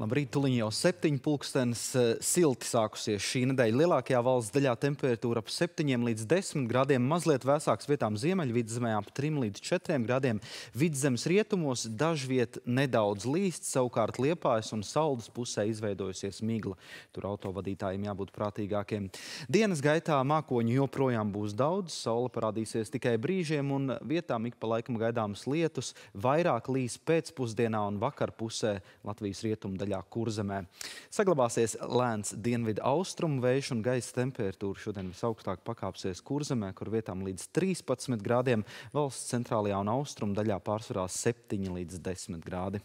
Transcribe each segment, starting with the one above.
Labrīt, tuliņ jau septiņi pulkstenis. Silti sākusies šī nedēļa. Lielākajā valsts daļā temperatūra ap 7 līdz 10 grādiem, mazliet vēsāks vietām ziemeļvidzemē ap 3 līdz 4 grādiem. Vidzemes rietumos dažviet nedaudz līst, savukārt Liepājas un Saldas pusē izveidojusies migla. Tur autovadītājiem jābūt prātīgākiem. Dienas gaitā mākoņu joprojām būs daudz, saule parādīsies tikai brīžiem un vietām ik pa laikam gaidāmas lietus. Vairāk līs pēcpusdienā un vakar pusē Latvijas rietumu daļā kurzemē. Saglabāsies lēns dienvidu austrumu vējš un gaisa temperatūra šodien visaugstāk pakāpsies kurzemē, kur vietām līdz 13 grādiem, valsts centrālajā un austrumu daļā pārsvarā 7 līdz 10 grādi.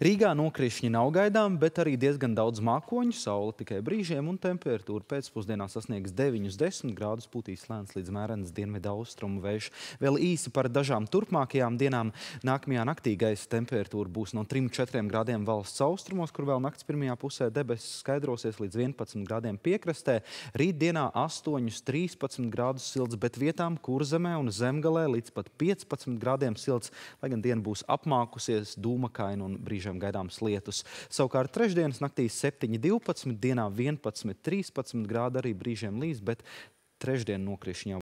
Rīgā nokrišņi nav gaidām, bet arī diezgan daudz mākoņu, saule tikai brīžiem un temperatūra pēcpusdienā sasniegs 9-10 grādus, pūtīs lēns līdz mērenes dienvidu austrumu vējš. Vēl īsi par dažām turpmākajām dienām. Nākamajā naktī gaisa temperatūra būs no 3-4 grādiem valsts austrumos, kur vēl nakts pirmajā pusē debesis skaidrosies līdz 11 grādiem piekrastē. Rītdienā 8-13 grādus silts, bet vietām kurzemē un zemgalē līdz pat 15 grādiem silts, lai gan diena būs apmākusies, dūmakaina un brīžiem gaidāms lietus. Savukārt trešdienas naktī 7-12, dienā 11-13 grādi arī brīžiem līs, bet trešdien nokrišņi jau